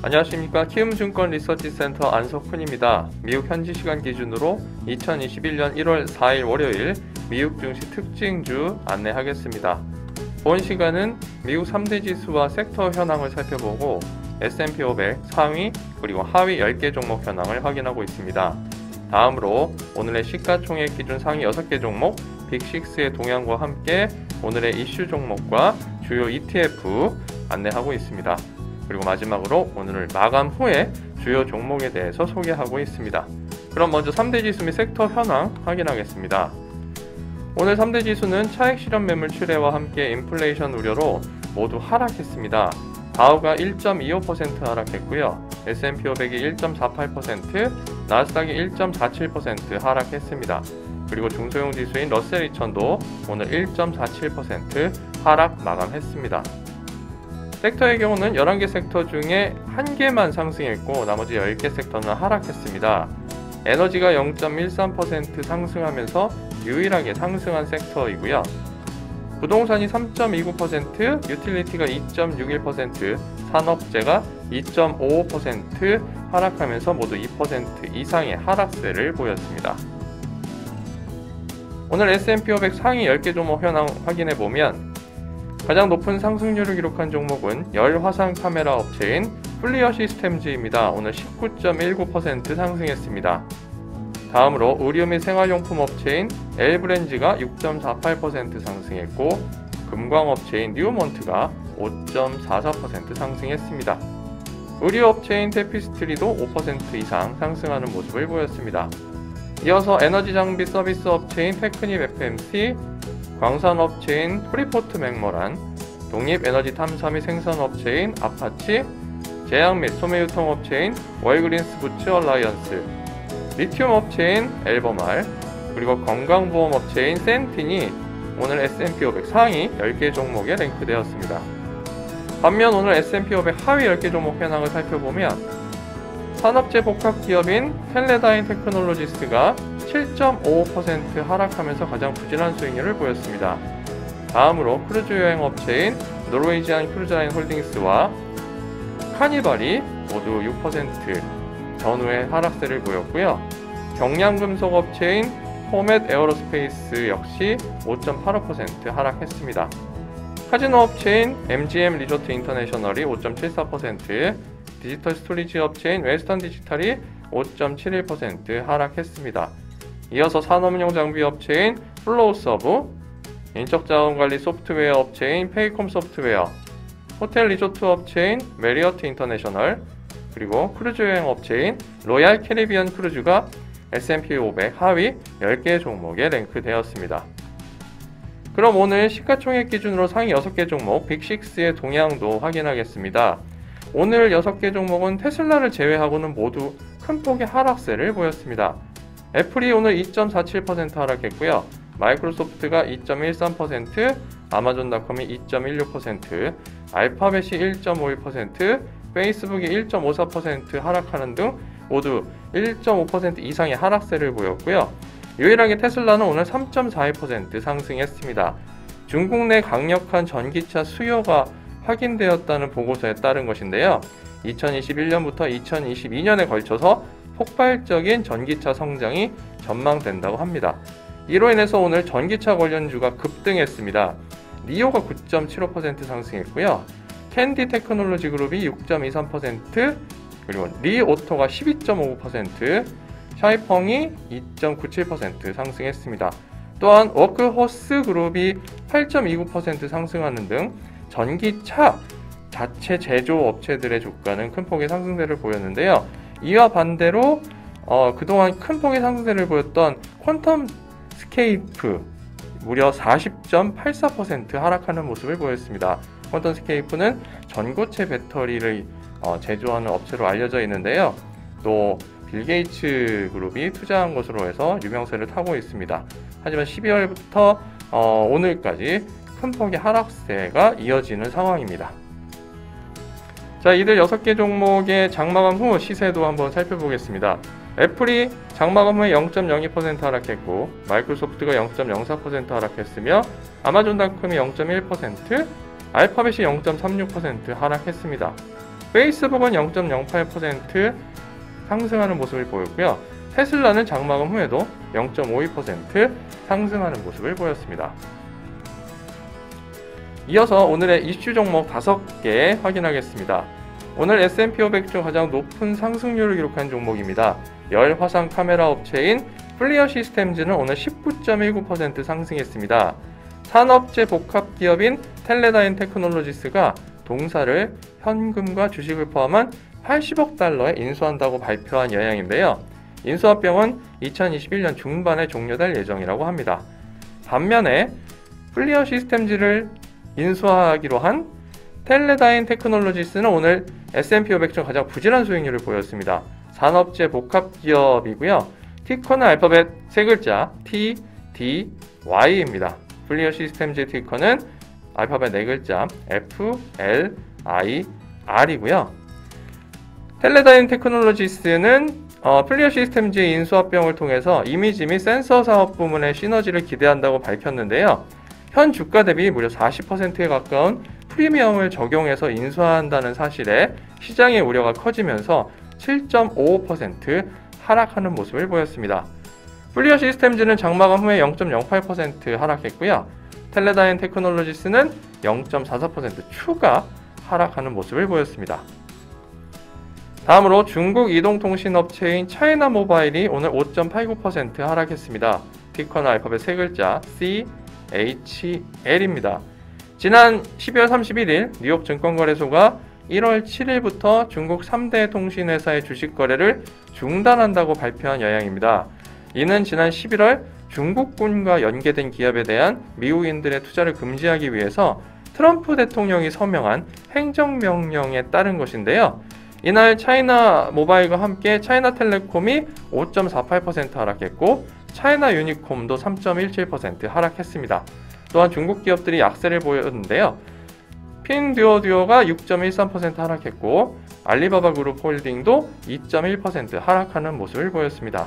안녕하십니까 키움증권 리서치센터 안석훈입니다. 미국 현지 시간 기준으로 2021년 1월 4일 월요일 미국 증시 특징주 안내하겠습니다. 본 시간은 미국 3대 지수와 섹터 현황을 살펴보고 S&P 500 상위 그리고 하위 10개 종목 현황을 확인하고 있습니다. 다음으로 오늘의 시가총액 기준 상위 6개 종목 빅6의 동향과 함께 오늘의 이슈 종목과 주요 ETF 안내하고 있습니다. 그리고 마지막으로 오늘 마감 후에 주요 종목에 대해서 소개하고 있습니다. 그럼 먼저 3대 지수 및 섹터 현황 확인하겠습니다. 오늘 3대 지수는 차익 실현 매물 출회와 함께 인플레이션 우려로 모두 하락했습니다. 다우가 1.25% 하락했고요. S&P 500이 1.48%, 나스닥이 1.47% 하락했습니다. 그리고 중소형 지수인 Russell 2000도 오늘 1.47% 하락 마감했습니다. 섹터의 경우는 11개 섹터 중에 1개만 상승했고 나머지 10개 섹터는 하락했습니다. 에너지가 0.13% 상승하면서 유일하게 상승한 섹터이고요. 부동산이 3.29%, 유틸리티가 2.61%, 산업재가 2.55% 하락하면서 모두 2% 이상의 하락세를 보였습니다. 오늘 S&P 500 상위 10개 종목 현황 확인해 보면 가장 높은 상승률을 기록한 종목은 열 화상 카메라 업체인 FLIR Systems입니다. 오늘 19.19% 상승했습니다. 다음으로 의류 및 생활용품 업체인 L Brands가 6.48% 상승했고 금광업체인 Newmont가 5.44% 상승했습니다. 의류 업체인 Tapestry도 5% 이상 상승하는 모습을 보였습니다. 이어서 에너지 장비 서비스 업체인 TechnipFMC, 광산업체인 Freeport-McMoRan, 독립에너지 탐사 및 생산업체인 아파치, 제약 및 소매유통업체인 Walgreens Boots Alliance, 리튬 업체인 Albemarle, 그리고 건강보험 업체인 Centene이 오늘 S&P 500 상위 10개 종목에 랭크되었습니다. 반면 오늘 S&P 500 하위 10개 종목 현황을 살펴보면 산업재 복합 기업인 Teledyne Technologies가 7.55% 하락하면서 가장 부진한 수익률을 보였습니다. 다음으로 크루즈 여행 업체인 Norwegian Cruise Line Holdings와 Carnival이 모두 6% 전후의 하락세를 보였고요. 경량금속 업체인 Howmet Aerospace 역시 5.85% 하락했습니다. 카지노 업체인 MGM 리조트 인터내셔널이 5.74%, 디지털 storage 업체인 Western Digital이 5.71% 하락했습니다. 이어서 산업용 장비 업체인 Flowserve, 인적 자원관리 소프트웨어 업체인 Paycom Software, 호텔 리조트 업체인 Marriott International, 그리고 크루즈 여행 업체인 Royal Caribbean Cruises가 S&P 500 하위 10개 종목에 랭크되었습니다. 그럼 오늘 시가총액 기준으로 상위 6개 종목 Big 6의 동향도 확인하겠습니다. 오늘 6개 종목은 테슬라를 제외하고는 모두 큰 폭의 하락세를 보였습니다. 애플이 오늘 2.47% 하락했고요. 마이크로소프트가 2.13%, 아마존닷컴이 2.16%, 알파벳이 1.51%, 페이스북이 1.54% 하락하는 등 모두 1.5% 이상의 하락세를 보였고요. 유일하게 테슬라는 오늘 3.42% 상승했습니다. 중국 내 강력한 전기차 수요가 확인되었다는 보고서에 따른 것인데요. 2021년부터 2022년에 걸쳐서 폭발적인 전기차 성장이 전망된다고 합니다. 이로 인해서 오늘 전기차 관련주가 급등했습니다. NIO가 9.75% 상승했고요. Kandi Technologies Group이 6.23%, 그리고 Li Auto가 12.59%, 샤오펑이 2.97% 상승했습니다. 또한 워크호스 그룹이 8.29% 상승하는 등 전기차 자체 제조 업체들의 주가는 큰 폭의 상승세를 보였는데요. 이와 반대로 어, 그동안 큰 폭의 상승세를 보였던 퀀텀 스케이프 무려 40.84% 하락하는 모습을 보였습니다. 퀀텀 스케이프는 전고체 배터리를 어, 제조하는 업체로 알려져 있는데요. 또 빌 게이츠 그룹이 투자한 것으로 해서 유명세를 타고 있습니다. 하지만 12월부터 어, 오늘까지 큰 폭의 하락세가 이어지는 상황입니다. 자, 이들 6개 종목의 장마감 후 시세도 한번 살펴보겠습니다. 애플이 장마감 후에 0.02% 하락했고 마이크로소프트가 0.04% 하락했으며 아마존닷컴이 0.1%, 알파벳이 0.36% 하락했습니다. 페이스북은 0.08% 상승하는 모습을 보였고요. 테슬라는 장마감 후에도 0.52% 상승하는 모습을 보였습니다. 이어서 오늘의 이슈 종목 5개 확인하겠습니다. 오늘 S&P 500 중 가장 높은 상승률을 기록한 종목입니다. 열 화상 카메라 업체인 플리어 시스템즈는 오늘 19.19% 상승했습니다. 산업재 복합 기업인 텔레다인 테크놀로지스가 동사를 현금과 주식을 포함한 80억 달러에 인수한다고 발표한 영향인데요. 인수합병은 2021년 중반에 종료될 예정이라고 합니다. 반면에 플리어 시스템즈를 인수하기로 한 텔레다인 테크놀로지스는 오늘 S&P 500 중 가장 부진한 수익률을 보였습니다. 산업재 복합 기업이고요. 티커는 알파벳 세 글자 T, D, Y입니다. 플리어 시스템즈 티커는 알파벳 네 글자 F, L, I, R이고요. 텔레다인 테크놀로지스는 어, 플리어 시스템즈의 인수합병을 통해서 이미지 및 센서 사업 부문의 시너지를 기대한다고 밝혔는데요. 현 주가 대비 무려 40%에 가까운 프리미엄을 적용해서 인수한다는 사실에 시장의 우려가 커지면서 7.55% 하락하는 모습을 보였습니다. 플리어 시스템즈는 장마감 후에 0.08% 하락했고요. 텔레다인 테크놀로지스는 0.44% 추가 하락하는 모습을 보였습니다. 다음으로 중국 이동통신업체인 차이나 모바일이 오늘 5.89% 하락했습니다. 티커는 알파벳 세 글자 C, H, L입니다. 지난 12월 31일 뉴욕 증권거래소가 1월 7일부터 중국 3대 통신회사의 주식 거래를 중단한다고 발표한 영향입니다. 이는 지난 11월 중국군과 연계된 기업에 대한 미국인들의 투자를 금지하기 위해서 트럼프 대통령이 서명한 행정명령에 따른 것인데요. 이날 차이나 모바일과 함께 차이나 텔레콤이 5.48% 하락했고 차이나 유니콤도 3.17% 하락했습니다. 또한 중국 기업들이 약세를 보였는데요. 핀듀오듀오가 6.13% 하락했고 알리바바 그룹 홀딩도 2.1% 하락하는 모습을 보였습니다.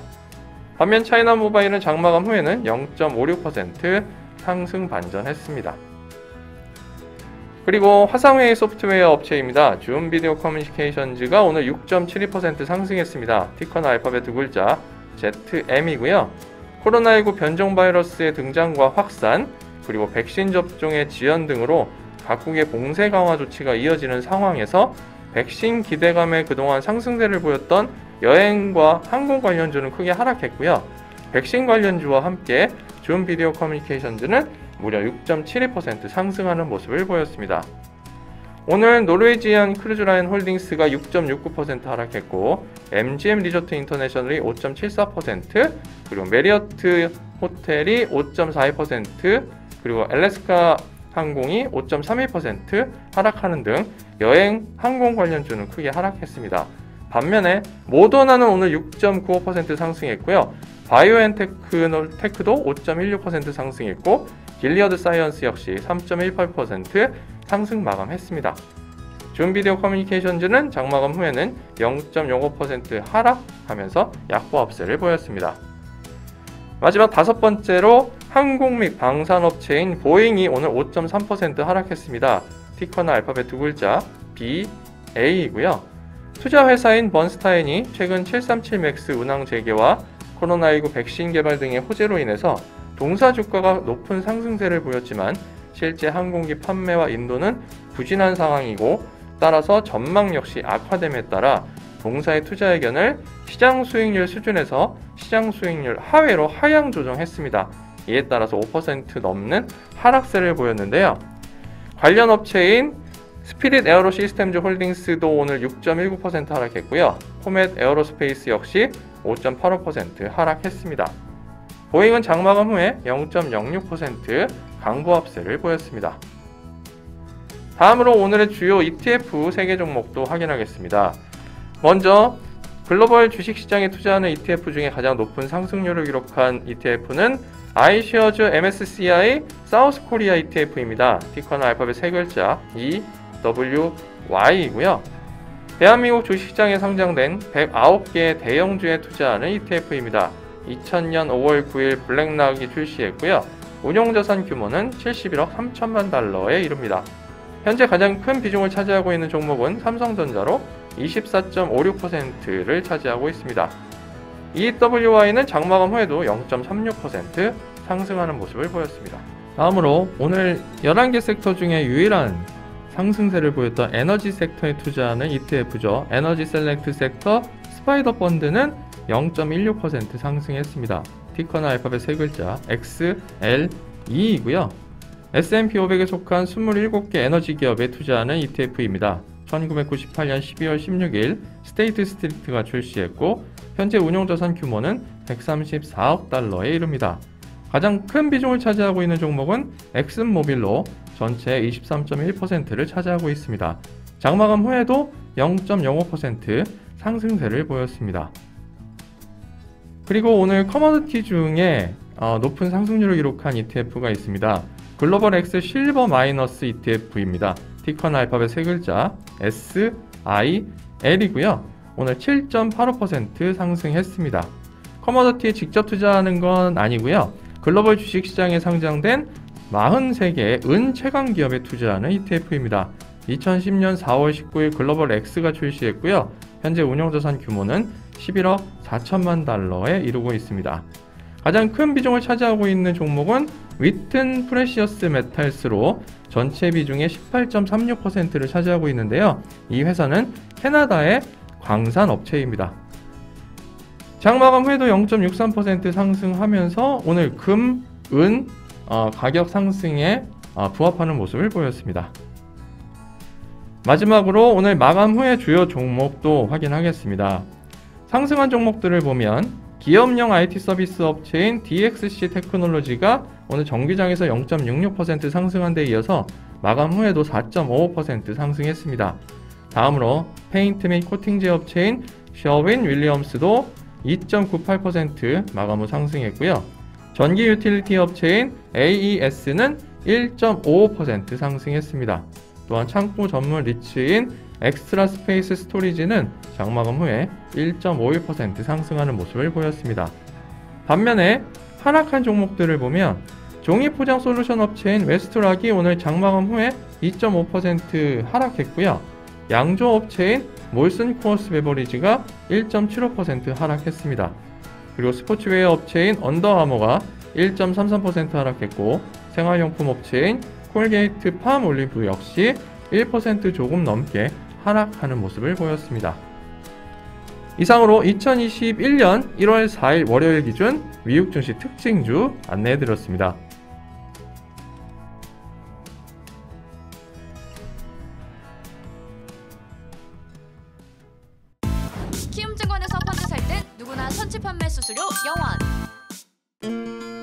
반면 차이나 모바일은 장마감 후에는 0.56% 상승 반전했습니다. 그리고 화상회의 소프트웨어 업체입니다. 줌 비디오 커뮤니케이션즈가 오늘 6.72% 상승했습니다. 티커는 알파벳 두 글자 ZM이고요. 코로나19 변종 바이러스의 등장과 확산, 그리고 백신 접종의 지연 등으로 각국의 봉쇄 강화 조치가 이어지는 상황에서 백신 기대감에 그동안 상승세를 보였던 여행과 항공 관련주는 크게 하락했고요. 백신 관련주와 함께 줌 비디오 커뮤니케이션즈는 무려 6.72% 상승하는 모습을 보였습니다. 오늘 노르웨이지안 크루즈라인 홀딩스가 6.69% 하락했고 MGM 리조트 인터내셔널이 5.74% 그리고 메리어트 호텔이 5.42% 그리고 알래스카 항공이 5.31% 하락하는 등 여행 항공 관련주는 크게 하락했습니다. 반면에 모더나는 오늘 6.95% 상승했고요. 바이오엔테크도 5.16% 상승했고 길리어드 사이언스 역시 3.18% 상승 마감했습니다. 줌 비디오 커뮤니케이션즈는 장마감 후에는 0.05% 하락하면서 약보합세를 보였습니다. 마지막 다섯 번째로 항공 및 방산업체인 보잉이 오늘 5.3% 하락했습니다. 티커는 알파벳 두 글자 BA이고요. 투자 회사인 번스타인이 최근 737 맥스 운항 재개와 코로나19 백신 개발 등의 호재로 인해서 동사 주가가 높은 상승세를 보였지만 실제 항공기 판매와 인도는 부진한 상황이고 따라서 전망 역시 악화됨에 따라 동사의 투자 의견을 시장 수익률 수준에서 시장 수익률 하회로 하향 조정했습니다. 이에 따라서 5% 넘는 하락세를 보였는데요. 관련 업체인 스피릿 에어로 시스템즈 홀딩스도 오늘 6.19% 하락했고요. 하우멧 에어로스페이스 역시 5.85% 하락했습니다. 보잉은 장마감 후에 0.06% 강보합세를 보였습니다. 다음으로 오늘의 주요 ETF 3개 종목도 확인하겠습니다. 먼저 글로벌 주식시장에 투자하는 ETF 중에 가장 높은 상승률을 기록한 ETF는 아이쉐어즈 MSCI 사우스 코리아 ETF입니다. 티커는 알파벳 세 글자 EWY이고요. 대한민국 주식시장에 상장된 109개의 대형주에 투자하는 ETF입니다. 2000년 5월 9일 블랙락이 출시했고요. 운용자산 규모는 71억 3천만 달러에 이릅니다. 현재 가장 큰 비중을 차지하고 있는 종목은 삼성전자로 24.56%를 차지하고 있습니다. EWY는 장마감 후에도 0.36% 상승하는 모습을 보였습니다. 다음으로 오늘 11개 섹터 중에 유일한 상승세를 보였던 에너지 섹터에 투자하는 ETF죠. 에너지 셀렉트 섹터 스파이더 펀드는 0.16% 상승했습니다. 티커는 알파벳 세 글자 XLE이고요. S&P 500에 속한 27개 에너지 기업에 투자하는 ETF입니다. 1998년 12월 16일 스테이트 스트리트가 출시했고 현재 운용 자산 규모는 134억 달러에 이릅니다. 가장 큰 비중을 차지하고 있는 종목은 엑슨모빌로 전체 23.1%를 차지하고 있습니다. 장마감 후에도 0.05% 상승세를 보였습니다. 그리고 오늘 커머디티 중에 어, 높은 상승률을 기록한 ETF가 있습니다. 글로벌 X 실버 마이너스 ETF입니다. 티커는 알파벳 세 글자 S, I, L이고요. 오늘 7.85% 상승했습니다. 커머디티에 직접 투자하는 건 아니고요. 글로벌 주식시장에 상장된 43개의 은 최강 기업에 투자하는 ETF입니다. 2010년 4월 19일 글로벌 X가 출시했고요. 현재 운용자산 규모는 11억 4천만 달러에 이르고 있습니다. 가장 큰 비중을 차지하고 있는 종목은 위튼 프레시어스 메탈스로 전체 비중의 18.36%를 차지하고 있는데요. 이 회사는 캐나다의 광산 업체입니다. 장마감 후에도 0.63% 상승하면서 오늘 금, 은 어, 가격 상승에 어, 부합하는 모습을 보였습니다. 마지막으로 오늘 마감 후의 주요 종목도 확인하겠습니다. 상승한 종목들을 보면 기업용 IT 서비스 업체인 DXC 테크놀로지가 오늘 정기장에서 0.66% 상승한 데 이어서 마감 후에도 4.55% 상승했습니다. 다음으로 페인트 및 코팅제 업체인 셔윈 윌리엄스도 2.98% 마감 후 상승했고요. 전기 유틸리티 업체인 AES는 1.55% 상승했습니다. 또한 창고 전문 리츠인 엑스트라 스페이스 스토리지는 장마감 후에 1.51% 상승하는 모습을 보였습니다. 반면에 하락한 종목들을 보면 종이 포장 솔루션 업체인 웨스트락이 오늘 장마감 후에 2.5% 하락했고요. 양조 업체인 몰슨 코어스 베버리지가 1.75% 하락했습니다. 그리고 스포츠웨어 업체인 언더아머가 1.33% 하락했고 생활용품 업체인 콜게이트 팜올리브 역시 1% 조금 넘게 하락하는 모습을 보였습니다. 이상으로 2021년 1월 4일 월요일 기준 미국 증시 특징주 안내해드렸습니다. 키움증권에서 펀드 살 땐 누구나 선취 판매 수수료 0원